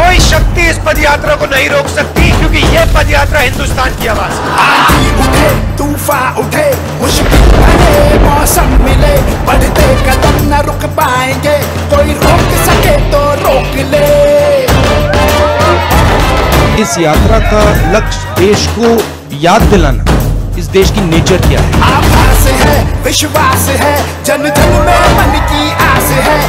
कोई शक्ति इस पद यात्रा को नहीं रोक सकती क्योंकि ये पद यात्रा हिंदुस्तान की आवाज़ है। उठे तूफ़ान उठे मुश्किल मौसम मिले बढ़ते कदम न रुक पाएँगे कोई रोक सके तो रोक ले। इस यात्रा का लक्ष्य देश को याद दिलाना इस देश की नेचर क्या है? आभास है विश्वास है जन जन में मन की आस है।